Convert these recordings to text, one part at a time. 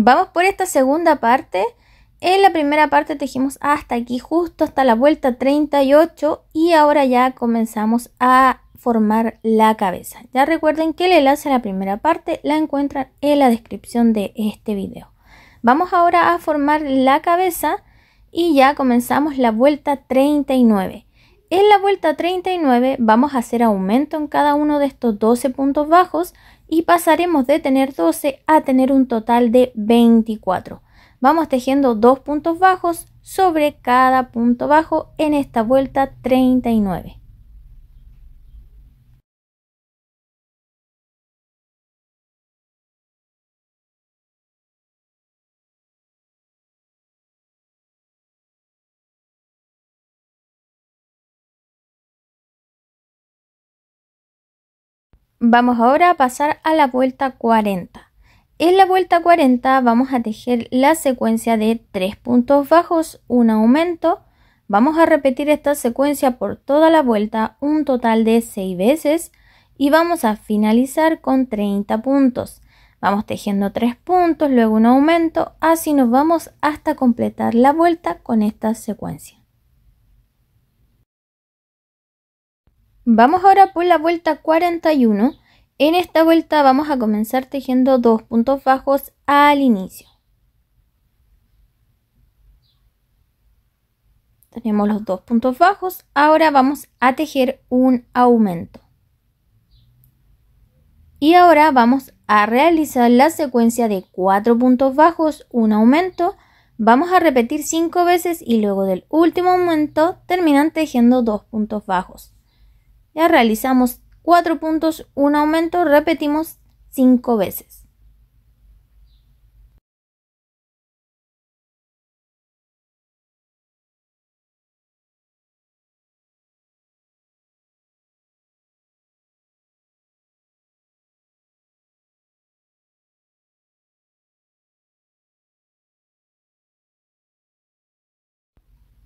Vamos por esta segunda parte. En la primera parte tejimos hasta aquí, justo hasta la vuelta 38 y ahora ya comenzamos a formar la cabeza. Ya recuerden que el enlace a la primera parte la encuentran en la descripción de este video. Vamos ahora a formar la cabeza y ya comenzamos la vuelta 39. En la vuelta 39 vamos a hacer aumento en cada uno de estos 12 puntos bajos y pasaremos de tener 12 a tener un total de 24. Vamos tejiendo dos puntos bajos sobre cada punto bajo en esta vuelta 39. Vamos ahora a pasar a la vuelta 40. En la vuelta 40 vamos a tejer la secuencia de 3 puntos bajos, un aumento. Vamos a repetir esta secuencia por toda la vuelta un total de 6 veces y vamos a finalizar con 30 puntos. Vamos tejiendo 3 puntos, luego un aumento, así nos vamos hasta completar la vuelta con esta secuencia. Vamos ahora por la vuelta 41. En esta vuelta vamos a comenzar tejiendo dos puntos bajos al inicio. Tenemos los dos puntos bajos. Ahora vamos a tejer un aumento. Y ahora vamos a realizar la secuencia de cuatro puntos bajos, un aumento. Vamos a repetir cinco veces y luego del último aumento terminan tejiendo dos puntos bajos. Ya realizamos 4 puntos, un aumento, repetimos 5 veces.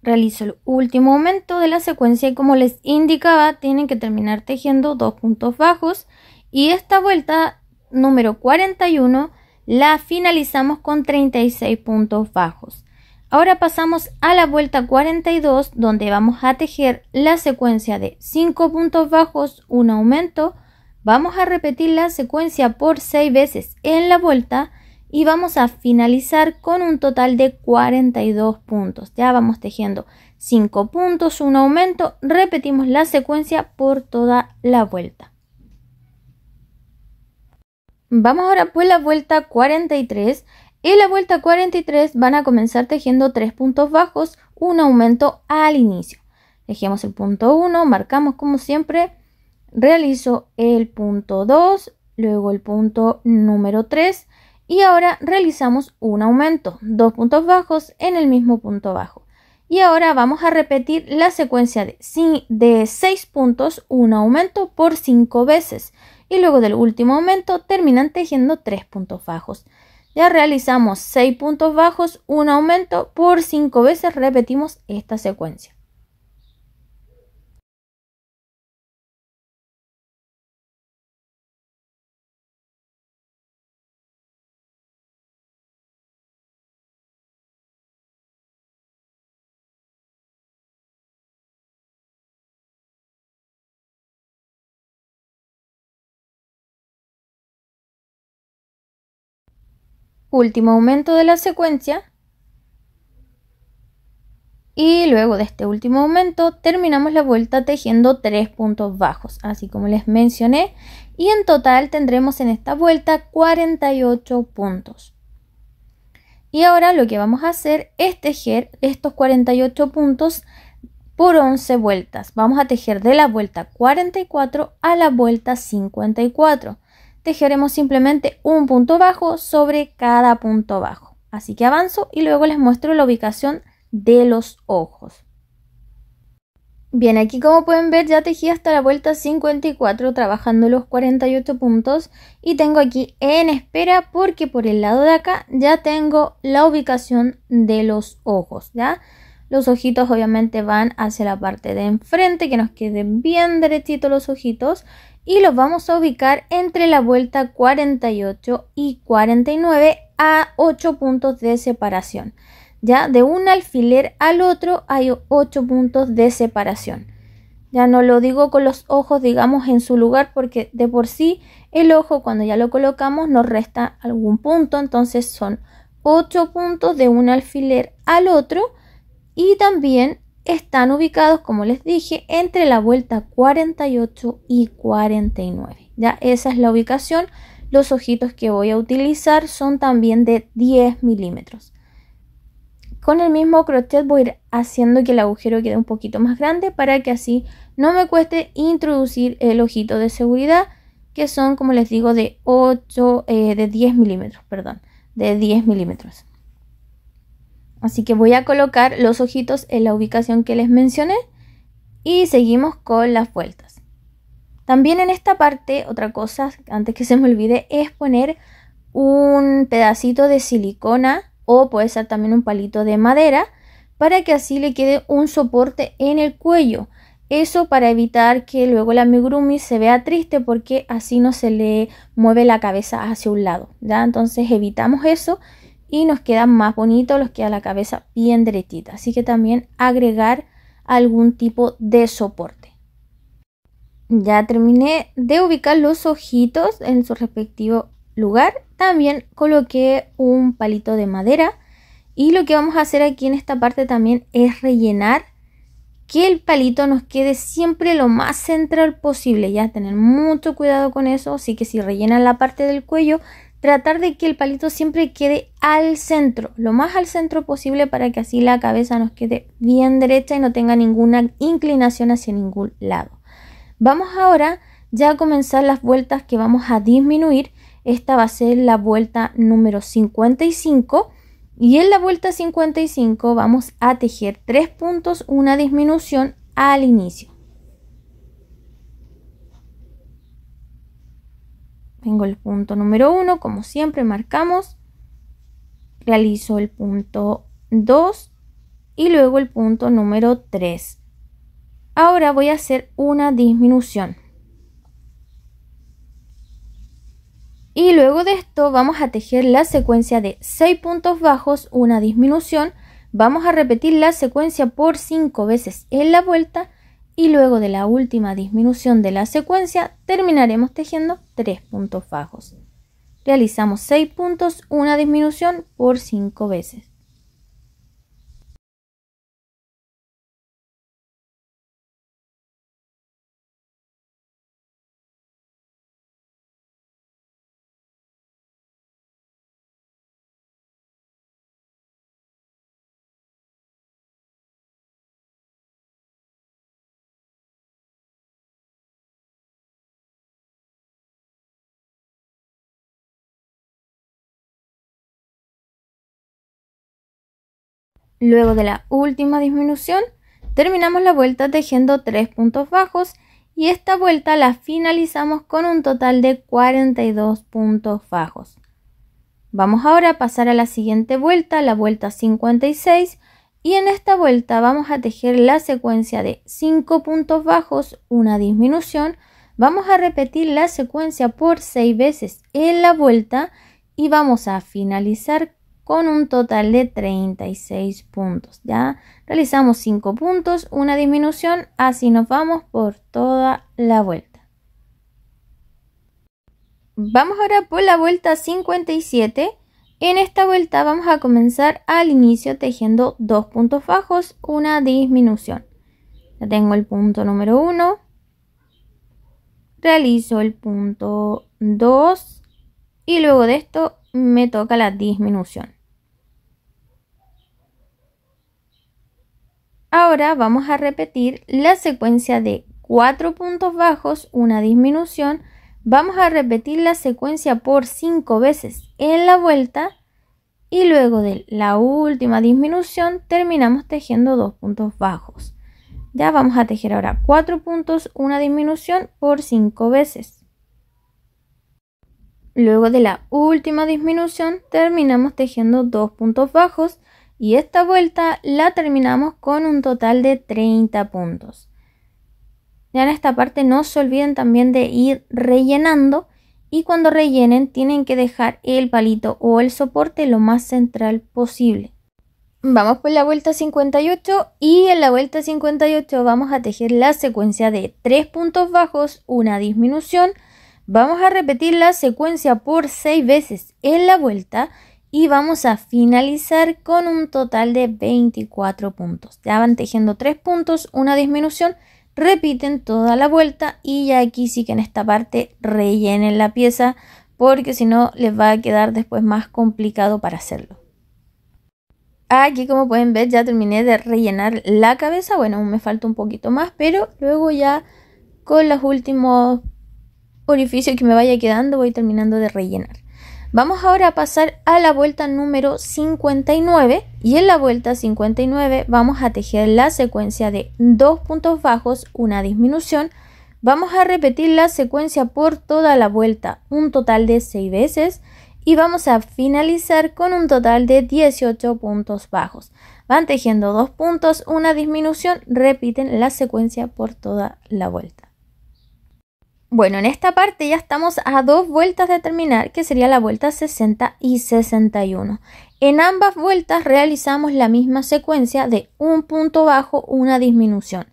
Realizo el último aumento de la secuencia y como les indicaba tienen que terminar tejiendo dos puntos bajos y esta vuelta número 41 la finalizamos con 36 puntos bajos. Ahora pasamos a la vuelta 42 donde vamos a tejer la secuencia de 5 puntos bajos, un aumento. Vamos a repetir la secuencia por 6 veces en la vuelta y vamos a finalizar con un total de 42 puntos. Ya vamos tejiendo 5 puntos, un aumento, repetimos la secuencia por toda la vuelta. Vamos ahora por la vuelta 43. En la vuelta 43 van a comenzar tejiendo 3 puntos bajos, un aumento al inicio. Tejemos el punto 1, marcamos como siempre, realizo el punto 2, luego el punto número 3, y ahora realizamos un aumento, dos puntos bajos en el mismo punto bajo. Y ahora vamos a repetir la secuencia de, de 6 puntos, un aumento por 5 veces. Y luego del último aumento terminan tejiendo 3 puntos bajos. Ya realizamos 6 puntos bajos, un aumento por 5 veces, repetimos esta secuencia. Último aumento de la secuencia. Y luego de este último aumento terminamos la vuelta tejiendo tres puntos bajos así como les mencioné. Y en total tendremos en esta vuelta 48 puntos. Y ahora lo que vamos a hacer es tejer estos 48 puntos por 11 vueltas. Vamos a tejer de la vuelta 44 a la vuelta 54 tejeremos simplemente un punto bajo sobre cada punto bajo. Así que avanzo y luego les muestro la ubicación de los ojos. Bien, aquí como pueden ver ya tejí hasta la vuelta 54 trabajando los 48 puntos y tengo aquí en espera porque por el lado de acá ya tengo la ubicación de los ojos, ¿ya? Los ojitos obviamente van hacia la parte de enfrente, que nos queden bien derechitos los ojitos y los vamos a ubicar entre la vuelta 48 y 49 a 8 puntos de separación. Ya de un alfiler al otro hay 8 puntos de separación. Ya no lo digo con los ojos, digamos, en su lugar, porque de por sí el ojo cuando ya lo colocamos nos resta algún punto, entonces son 8 puntos de un alfiler al otro y también están ubicados, como les dije, entre la vuelta 48 y 49. Ya esa es la ubicación. Los ojitos que voy a utilizar son también de 10 milímetros. Con el mismo crochet voy a ir haciendo que el agujero quede un poquito más grande para que así no me cueste introducir el ojito de seguridad que son como les digo de 8 eh, de 10 milímetros perdón de 10 milímetros Así que voy a colocar los ojitos en la ubicación que les mencioné y seguimos con las vueltas. También en esta parte, otra cosa, antes que se me olvide, es poner un pedacito de silicona o puede ser también un palito de madera para que así le quede un soporte en el cuello. Eso para evitar que luego la amigurumi se vea triste porque así no se le mueve la cabeza hacia un lado. ¿ya? Entonces evitamos eso y nos queda más bonito, los queda la cabeza bien derechita. Así que también agregar algún tipo de soporte. Ya terminé de ubicar los ojitos en su respectivo lugar. También coloqué un palito de madera y lo que vamos a hacer aquí en esta parte también es rellenar que el palito nos quede siempre lo más central posible. Ya tener mucho cuidado con eso. Así que si rellenan la parte del cuello, tratar de que el palito siempre quede al centro, lo más al centro posible para que así la cabeza nos quede bien derecha y no tenga ninguna inclinación hacia ningún lado. Vamos ahora ya a comenzar las vueltas que vamos a disminuir. Esta va a ser la vuelta número 55 y en la vuelta 55 vamos a tejer tres puntos, una disminución al inicio. Tengo el punto número 1, como siempre marcamos. Realizo el punto 2 y luego el punto número 3. Ahora voy a hacer una disminución. Y luego de esto vamos a tejer la secuencia de 6 puntos bajos, una disminución. Vamos a repetir la secuencia por 5 veces en la vuelta y luego de la última disminución de la secuencia terminaremos tejiendo 3 puntos bajos. Realizamos 6 puntos, una disminución por 5 veces. Luego de la última disminución, terminamos la vuelta tejiendo 3 puntos bajos y esta vuelta la finalizamos con un total de 42 puntos bajos. Vamos ahora a pasar a la siguiente vuelta, la vuelta 56, y en esta vuelta vamos a tejer la secuencia de 5 puntos bajos, una disminución. Vamos a repetir la secuencia por 6 veces en la vuelta y vamos a finalizar con un total de 36 puntos. Ya realizamos 5 puntos, una disminución, así nos vamos por toda la vuelta. Vamos ahora por la vuelta 57. En esta vuelta vamos a comenzar al inicio tejiendo dos puntos bajos, una disminución. Ya tengo el punto número 1. Realizo el punto 2 y luego de esto me toca la disminución. Ahora vamos a repetir la secuencia de cuatro puntos bajos, una disminución. Vamos a repetir la secuencia por cinco veces en la vuelta y luego de la última disminución terminamos tejiendo dos puntos bajos. Ya vamos a tejer ahora cuatro puntos, una disminución por cinco veces. Luego de la última disminución terminamos tejiendo dos puntos bajos y esta vuelta la terminamos con un total de 30 puntos. Ya en esta parte no se olviden también de ir rellenando y cuando rellenen tienen que dejar el palito o el soporte lo más central posible. Vamos por la vuelta 58 y en la vuelta 58 vamos a tejer la secuencia de 3 puntos bajos, una disminución. Vamos a repetir la secuencia por 6 veces en la vuelta y vamos a finalizar con un total de 24 puntos. Ya van tejiendo 3 puntos, una disminución, repiten toda la vuelta y ya aquí sí que en esta parte rellenen la pieza porque si no les va a quedar después más complicado para hacerlo. Aquí como pueden ver ya terminé de rellenar la cabeza. Bueno, aún me falta un poquito más, pero luego ya con los últimos orificios que me vaya quedando voy terminando de rellenar. Vamos ahora a pasar a la vuelta número 59 y en la vuelta 59 vamos a tejer la secuencia de dos puntos bajos, una disminución. Vamos a repetir la secuencia por toda la vuelta, un total de 6 veces y vamos a finalizar con un total de 18 puntos bajos. Van tejiendo dos puntos, una disminución, repiten la secuencia por toda la vuelta. Bueno, en esta parte ya estamos a dos vueltas de terminar, que sería la vuelta 60 y 61. En ambas vueltas realizamos la misma secuencia de un punto bajo, una disminución.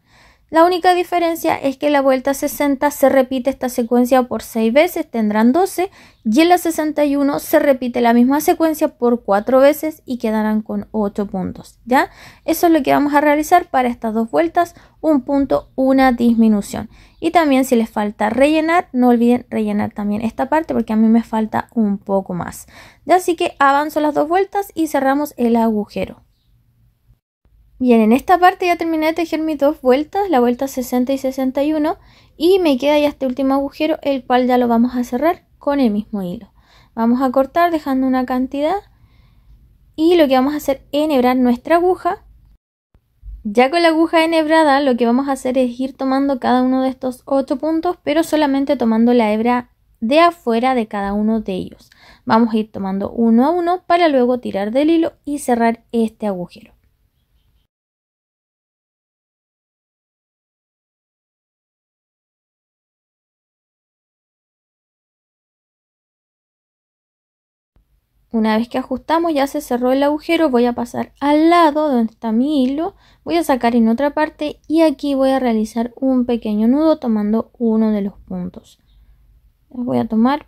La única diferencia es que en la vuelta 60 se repite esta secuencia por 6 veces, tendrán 12, y en la 61 se repite la misma secuencia por 4 veces y quedarán con 8 puntos. ¿Ya? Eso es lo que vamos a realizar para estas dos vueltas, un punto, una disminución. Y también si les falta rellenar, no olviden rellenar también esta parte porque a mí me falta un poco más. Así que avanzo las dos vueltas y cerramos el agujero. Bien, en esta parte ya terminé de tejer mis dos vueltas, la vuelta 60 y 61, y me queda ya este último agujero, el cual ya lo vamos a cerrar con el mismo hilo. Vamos a cortar dejando una cantidad y lo que vamos a hacer es enhebrar nuestra aguja. Ya con la aguja enhebrada lo que vamos a hacer es ir tomando cada uno de estos 8 puntos, pero solamente tomando la hebra de afuera de cada uno de ellos. Vamos a ir tomando uno a uno para luego tirar del hilo y cerrar este agujero. Una vez que ajustamos ya se cerró el agujero, voy a pasar al lado donde está mi hilo, voy a sacar en otra parte y aquí voy a realizar un pequeño nudo tomando uno de los puntos. Voy a tomar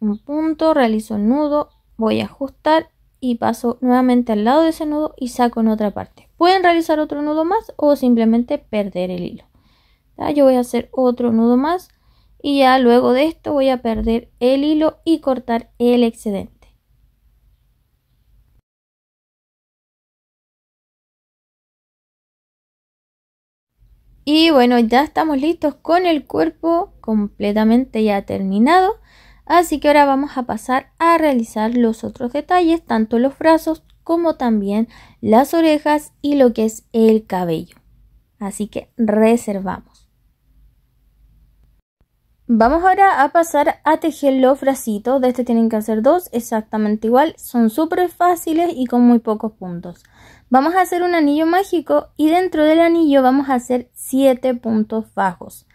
un punto, realizo el nudo, voy a ajustar y paso nuevamente al lado de ese nudo y saco en otra parte. Pueden realizar otro nudo más o simplemente perder el hilo. Yo voy a hacer otro nudo más y ya luego de esto voy a perder el hilo y cortar el excedente. Y bueno, ya estamos listos con el cuerpo completamente ya terminado. Así que ahora vamos a pasar a realizar los otros detalles, tanto los brazos como también las orejas y lo que es el cabello. Así que reservamos. Vamos ahora a pasar a tejer los bracitos. De este tienen que hacer dos exactamente igual. Son súper fáciles y con muy pocos puntos. Vamos a hacer un anillo mágico y dentro del anillo vamos a hacer 7 puntos bajos.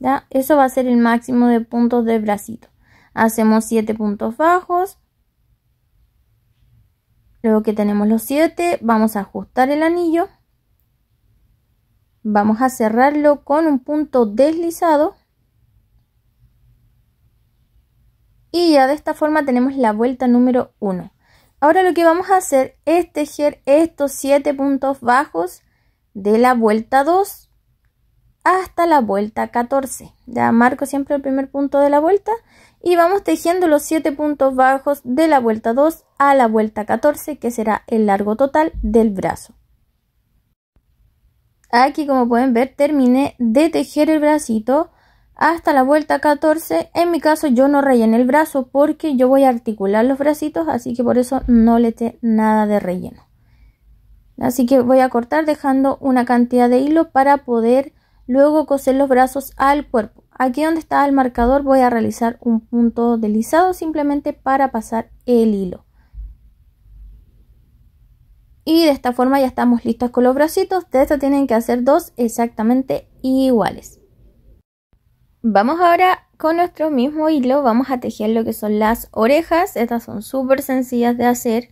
¿ya? Eso va a ser el máximo de puntos del bracito. Hacemos 7 puntos bajos. Luego que tenemos los 7, vamos a ajustar el anillo. Vamos a cerrarlo con un punto deslizado y ya de esta forma tenemos la vuelta número 1. Ahora lo que vamos a hacer es tejer estos 7 puntos bajos de la vuelta 2 hasta la vuelta 14. Ya marco siempre el primer punto de la vuelta y vamos tejiendo los 7 puntos bajos de la vuelta 2 a la vuelta 14 que será el largo total del brazo. Aquí como pueden ver terminé de tejer el bracito hasta la vuelta 14. En mi caso yo no rellené el brazo porque yo voy a articular los bracitos, así que por eso no le eché nada de relleno. Así que voy a cortar dejando una cantidad de hilo para poder luego coser los brazos al cuerpo. Aquí donde está el marcador voy a realizar un punto deslizado simplemente para pasar el hilo. Y de esta forma ya estamos listos con los bracitos. De esto tienen que hacer dos exactamente iguales. Vamos ahora con nuestro mismo hilo vamos a tejer lo que son las orejas. Estas son súper sencillas de hacer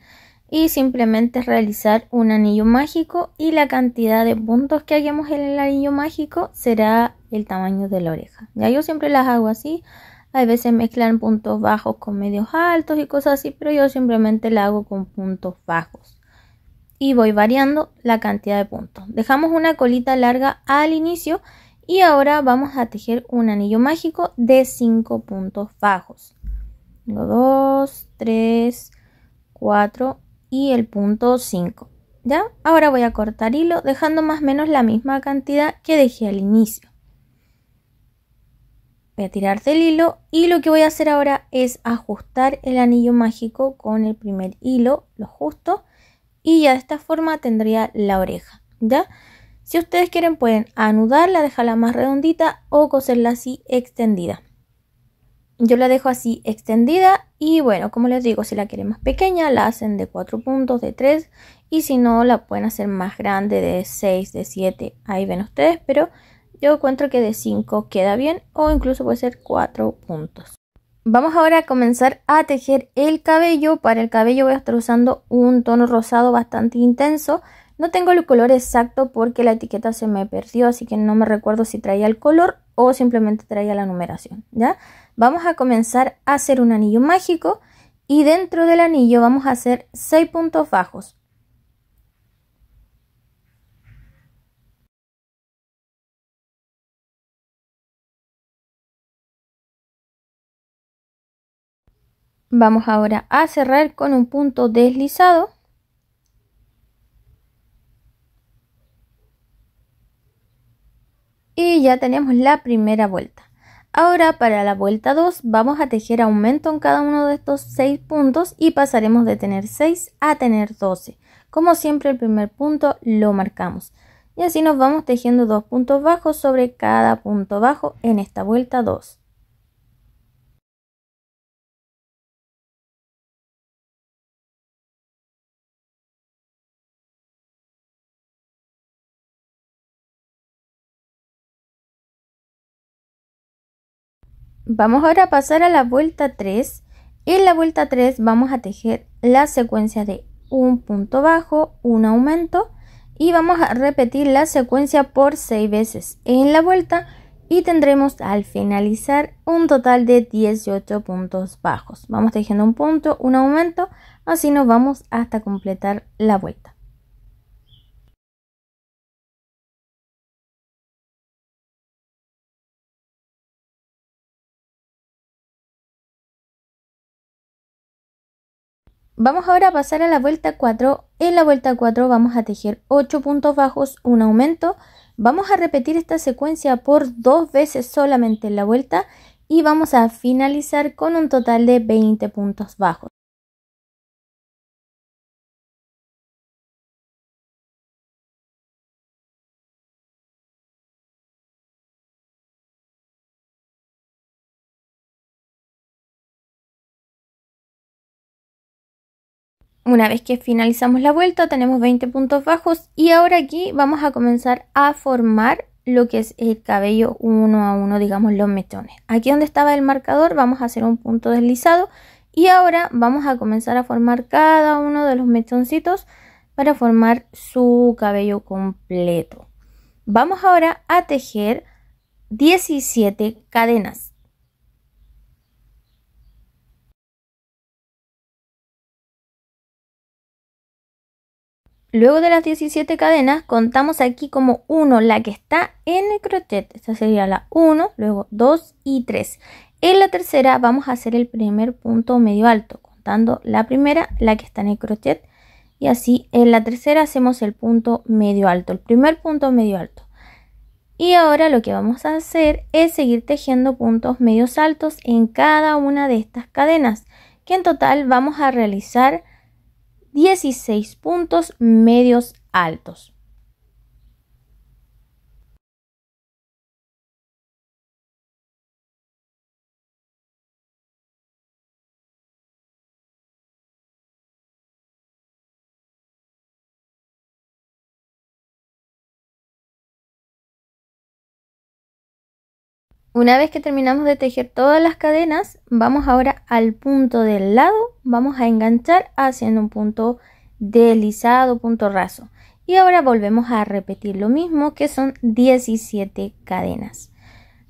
y simplemente realizar un anillo mágico y la cantidad de puntos que hagamos en el anillo mágico será el tamaño de la oreja. Ya yo siempre las hago así. Hay veces mezclan puntos bajos con medios altos y cosas así, pero yo simplemente la hago con puntos bajos. Y voy variando la cantidad de puntos. Dejamos una colita larga al inicio y ahora vamos a tejer un anillo mágico de 5 puntos bajos. 2, 3, 4 y el punto 5. ¿Ya? Ahora voy a cortar hilo dejando más o menos la misma cantidad que dejé al inicio. Voy a tirar del hilo y lo que voy a hacer ahora es ajustar el anillo mágico con el primer hilo, lo justo, y ya de esta forma tendría la oreja. ¿Ya? Si ustedes quieren pueden anudarla, dejarla más redondita o coserla así extendida. Yo la dejo así extendida y bueno, como les digo, si la quieren más pequeña la hacen de 4 puntos, de 3 y si no la pueden hacer más grande de 6, de 7, ahí ven ustedes, pero yo encuentro que de 5 queda bien o incluso puede ser 4 puntos. Vamos ahora a comenzar a tejer el cabello. Para el cabello voy a estar usando un tono rosado bastante intenso no tengo el color exacto porque la etiqueta se me perdió, así que no me recuerdo si traía el color o simplemente traía la numeración, ¿ya? Vamos a comenzar a hacer un anillo mágico y dentro del anillo vamos a hacer 6 puntos bajos. Vamos ahora a cerrar con un punto deslizado y ya tenemos la primera vuelta. Ahora para la vuelta 2 vamos a tejer aumento en cada uno de estos 6 puntos y pasaremos de tener 6 a tener 12. Como siempre el primer punto lo marcamos. Y así nos vamos tejiendo dos puntos bajos sobre cada punto bajo en esta vuelta 2. Vamos ahora a pasar a la vuelta 3. En la vuelta 3 vamos a tejer la secuencia de un punto bajo, un aumento y vamos a repetir la secuencia por 6 veces en la vuelta y tendremos al finalizar un total de 18 puntos bajos. Vamos tejiendo un punto, un aumento, así nos vamos hasta completar la vuelta. Vamos ahora a pasar a la vuelta 4. En la vuelta 4 vamos a tejer 8 puntos bajos, un aumento. Vamos a repetir esta secuencia por dos veces solamente en la vuelta y vamos a finalizar con un total de 20 puntos bajos. Una vez que finalizamos la vuelta tenemos 20 puntos bajos y ahora aquí vamos a comenzar a formar lo que es el cabello uno a uno, digamos los mechones. Aquí donde estaba el marcador vamos a hacer un punto deslizado y ahora vamos a comenzar a formar cada uno de los mechoncitos para formar su cabello completo. Vamos ahora a tejer 17 cadenas. Luego de las 17 cadenas contamos aquí como 1 la que está en el crochet. Esta sería la 1, luego 2 y 3. En la tercera vamos a hacer el primer punto medio alto, contando la primera, la que está en el crochet. Y así en la tercera hacemos el punto medio alto, el primer punto medio alto. Y ahora lo que vamos a hacer es seguir tejiendo puntos medios altos en cada una de estas cadenas, que en total vamos a realizar 16 puntos medios altos. Una vez que terminamos de tejer todas las cadenas, vamos ahora al punto del lado, vamos a enganchar haciendo un punto deslizado, punto raso. Y ahora volvemos a repetir lo mismo que son 17 cadenas.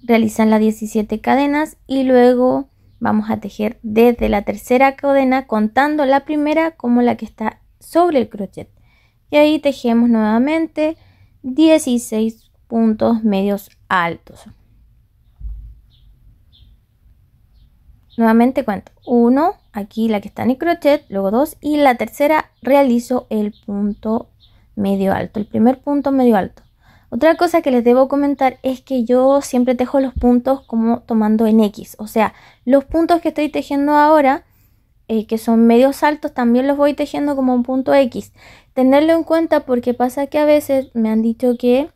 Realizan las 17 cadenas y luego vamos a tejer desde la tercera cadena contando la primera como la que está sobre el crochet. Y ahí tejemos nuevamente 16 puntos medios altos. Nuevamente cuento 1, aquí la que está en el crochet, luego 2 y la tercera realizo el punto medio alto, el primer punto medio alto. Otra cosa que les debo comentar es que yo siempre tejo los puntos como tomando en X, o sea, los puntos que estoy tejiendo ahora, eh, que son medios altos, también los voy tejiendo como un punto X. Tenerlo en cuenta porque pasa que a veces me han dicho que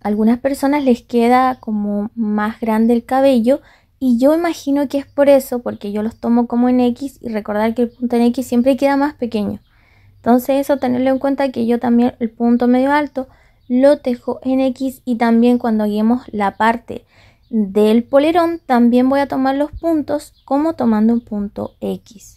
a algunas personas les queda como más grande el cabello y yo imagino que es por eso, porque yo los tomo como en X y recordar que el punto en X siempre queda más pequeño. Entonces eso tenerlo en cuenta que yo también el punto medio alto lo tejo en X y también cuando guiemos la parte del polerón también voy a tomar los puntos como tomando un punto X.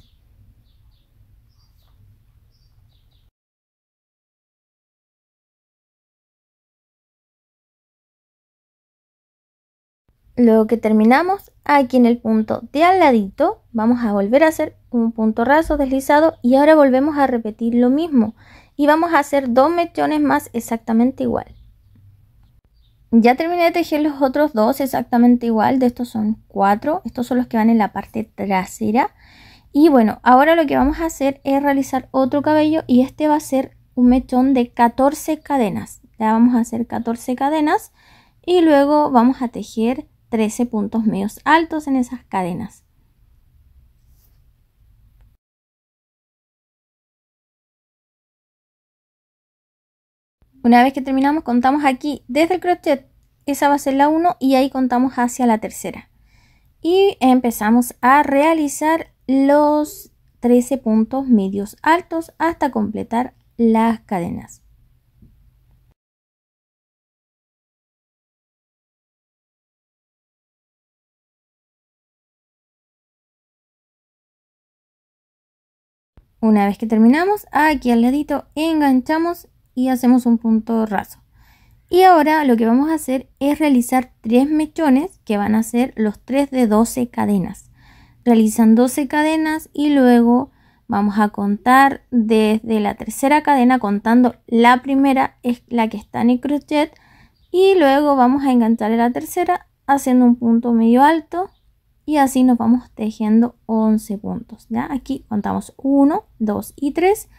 Luego que terminamos, aquí en el punto de al ladito, vamos a volver a hacer un punto raso deslizado y ahora volvemos a repetir lo mismo. Y vamos a hacer dos mechones más exactamente igual. Ya terminé de tejer los otros dos exactamente igual, de estos son cuatro, estos son los que van en la parte trasera. Y bueno, ahora lo que vamos a hacer es realizar otro cabello y este va a ser un mechón de 14 cadenas. Ya vamos a hacer 14 cadenas y luego vamos a tejer 13 puntos medios altos en esas cadenas. Una vez que terminamos contamos aquí desde el crochet, esa va a ser la 1 y ahí contamos hacia la tercera. Y empezamos a realizar los 13 puntos medios altos hasta completar las cadenas. Una vez que terminamos, aquí al ladito enganchamos y hacemos un punto raso. Y ahora lo que vamos a hacer es realizar tres mechones que van a ser los tres de 12 cadenas. Realizan 12 cadenas y luego vamos a contar desde la tercera cadena contando la primera es la que está en el crochet y luego vamos a enganchar la tercera haciendo un punto medio alto y así nos vamos tejiendo 11 puntos. ¿ya? Aquí contamos 1, 2 y 3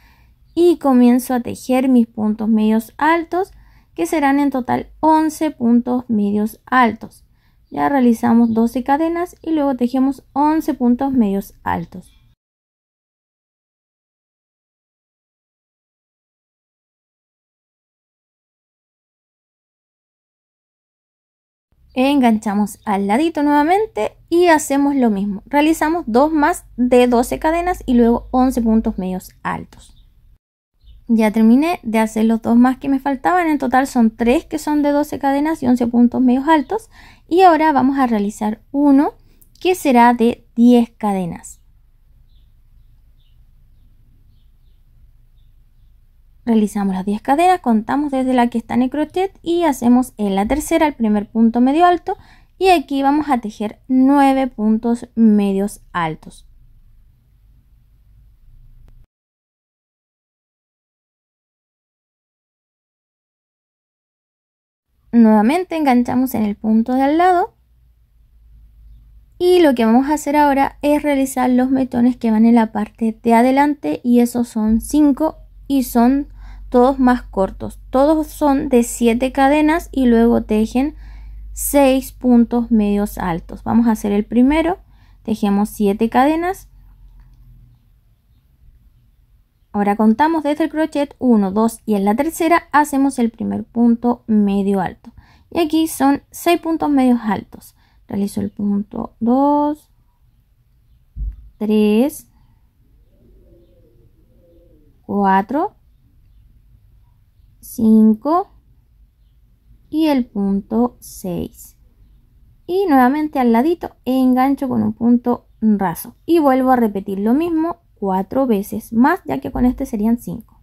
y comienzo a tejer mis puntos medios altos que serán en total 11 puntos medios altos. Ya realizamos 12 cadenas y luego tejemos 11 puntos medios altos. Enganchamos al ladito nuevamente y hacemos lo mismo. Realizamos dos más de 12 cadenas y luego 11 puntos medios altos. Ya terminé de hacer los dos más que me faltaban. En total son 3 que son de 12 cadenas y 11 puntos medios altos. Y ahora vamos a realizar uno que será de 10 cadenas Realizamos las 10 cadenas, contamos desde la que está en el crochet y hacemos en la tercera el primer punto medio alto y aquí vamos a tejer 9 puntos medios altos. Nuevamente enganchamos en el punto de al lado y lo que vamos a hacer ahora es realizar los metones que van en la parte de adelante y esos son 5 y son todos más cortos. Todos son de 7 cadenas y luego tejen 6 puntos medios altos. Vamos a hacer el primero. Tejemos 7 cadenas. Ahora contamos desde el crochet 1, 2 y en la tercera hacemos el primer punto medio alto. Y aquí son 6 puntos medios altos. Realizo el punto 2, 3, 4, 5 y el punto 6. y nuevamente al ladito engancho con un punto raso. Y vuelvo a repetir lo mismo cuatro veces más ya que con este serían cinco.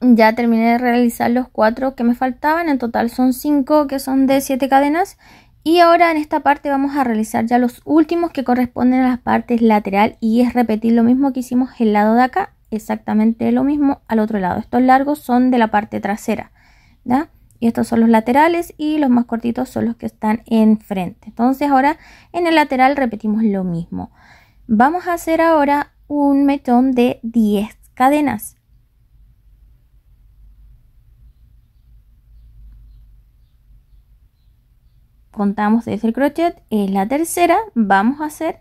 Ya terminé de realizar los cuatro que me faltaban. En total son cinco que son de siete cadenas. Y ahora en esta parte vamos a realizar ya los últimos que corresponden a las partes lateral. Y es repetir lo mismo que hicimos el lado de acá exactamente lo mismo al otro lado. Estos largos son de la parte trasera ¿ya? y estos son los laterales y los más cortitos son los que están enfrente. Entonces ahora en el lateral repetimos lo mismo. Vamos a hacer ahora un mechón de 10 cadenas. Contamos desde el crochet es la tercera vamos a hacer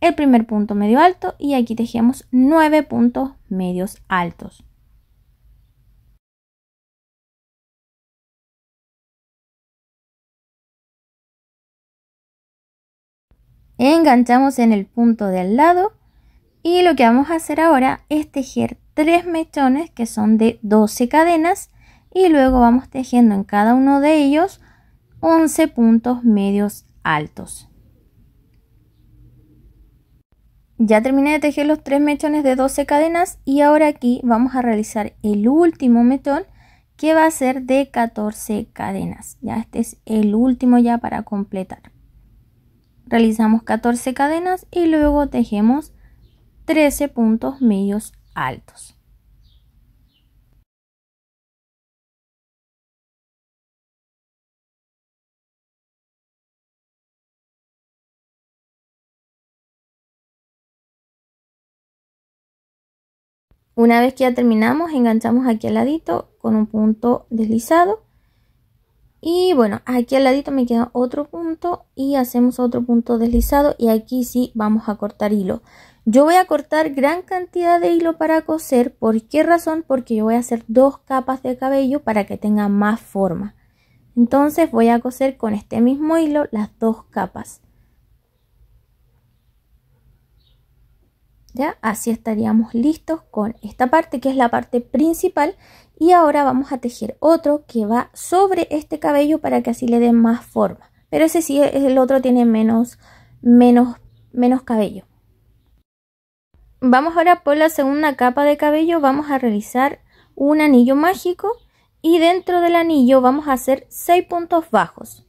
el primer punto medio alto y aquí tejemos 9 puntos medios altos enganchamos en el punto de al lado y lo que vamos a hacer ahora es tejer tres mechones que son de 12 cadenas y luego vamos tejiendo en cada uno de ellos 11 puntos medios altos. Ya terminé de tejer los tres mechones de 12 cadenas y ahora aquí vamos a realizar el último mechón que va a ser de 14 cadenas. Ya este es el último ya para completar. Realizamos 14 cadenas y luego tejemos 13 puntos medios altos. Una vez que ya terminamos, enganchamos aquí al ladito con un punto deslizado. Y bueno, aquí al ladito me queda otro punto y hacemos otro punto deslizado y aquí sí vamos a cortar hilo. Yo voy a cortar gran cantidad de hilo para coser. ¿Por qué razón? Porque yo voy a hacer dos capas de cabello para que tenga más forma. Entonces voy a coser con este mismo hilo las dos capas. ¿Ya? Así estaríamos listos con esta parte que es la parte principal y ahora vamos a tejer otro que va sobre este cabello para que así le dé más forma. Pero ese sí, el otro tiene menos, menos, menos cabello. Vamos ahora por la segunda capa de cabello, vamos a realizar un anillo mágico y dentro del anillo vamos a hacer 6 puntos bajos.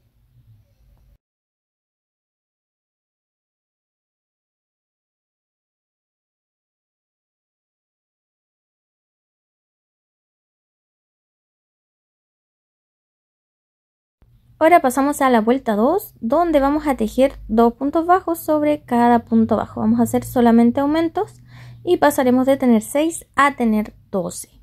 Ahora pasamos a la vuelta 2, donde vamos a tejer dos puntos bajos sobre cada punto bajo. Vamos a hacer solamente aumentos y pasaremos de tener 6 a tener 12.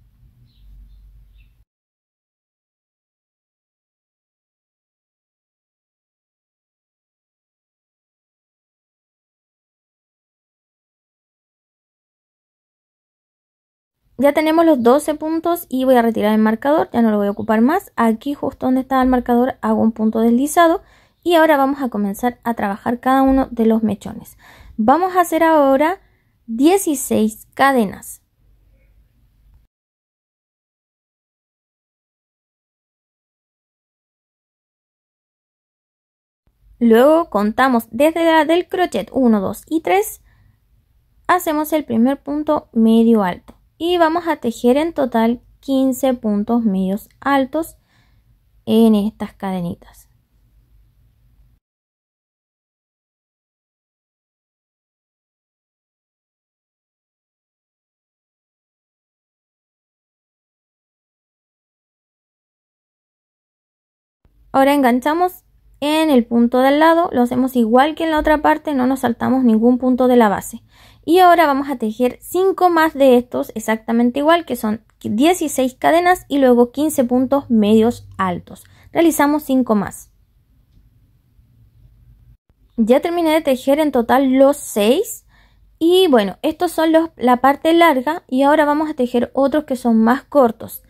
Ya tenemos los 12 puntos y voy a retirar el marcador, ya no lo voy a ocupar más. Aquí justo donde está el marcador hago un punto deslizado y ahora vamos a comenzar a trabajar cada uno de los mechones. Vamos a hacer ahora 16 cadenas. Luego contamos desde la del crochet 1, 2 y 3. Hacemos el primer punto medio alto y vamos a tejer en total 15 puntos medios altos en estas cadenitas. Ahora enganchamos en el punto del lado, lo hacemos igual que en la otra parte, no nos saltamos ningún punto de la base. Y ahora vamos a tejer 5 más de estos exactamente igual, que son 16 cadenas y luego 15 puntos medios altos. Realizamos 5 más. Ya terminé de tejer en total los 6. Y bueno, estos son los, la parte larga y ahora vamos a tejer otros que son más cortos.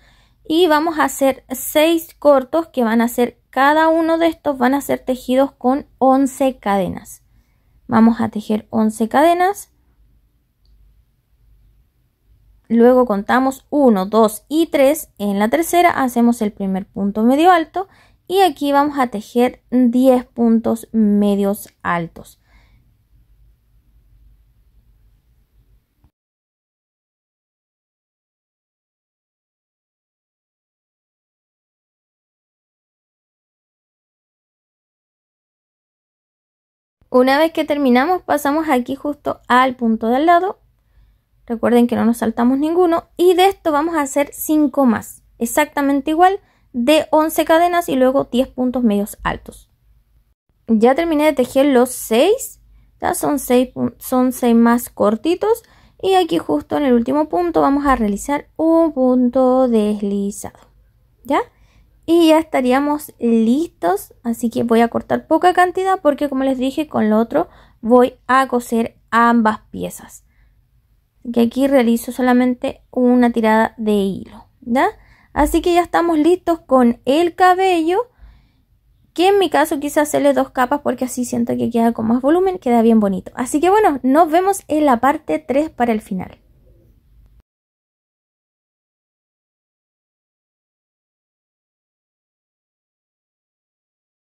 Y vamos a hacer 6 cortos que van a ser, cada uno de estos van a ser tejidos con 11 cadenas. Vamos a tejer 11 cadenas Luego contamos 1, 2 y 3. En la tercera hacemos el primer punto medio alto y aquí vamos a tejer 10 puntos medios altos. Una vez que terminamos pasamos aquí justo al punto de al lado. Recuerden que no nos saltamos ninguno. Y de esto vamos a hacer 5 más. Exactamente igual de 11 cadenas y luego 10 puntos medios altos. Ya terminé de tejer los 6. Ya son 6, son 6 más cortitos. Y aquí justo en el último punto vamos a realizar un punto deslizado. ¿Ya? y ya estaríamos listos así que voy a cortar poca cantidad porque como les dije con lo otro voy a coser ambas piezas que aquí realizo solamente una tirada de hilo ¿ya? así que ya estamos listos con el cabello que en mi caso quise hacerle dos capas porque así siento que queda con más volumen queda bien bonito así que bueno nos vemos en la parte 3 para el final